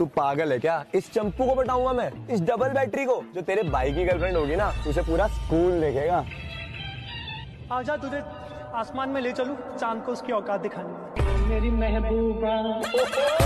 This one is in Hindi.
तू पागल है क्या? इस चंपू को बताऊँगा मैं इस डबल बैटरी को जो तेरे भाई की गर्लफ्रेंड होगी ना उसे पूरा स्कूल देखेगा। आजा तुझे आसमान में ले चलूँ चाँद को उसकी औकात दिखाने। मेरी महबूबा।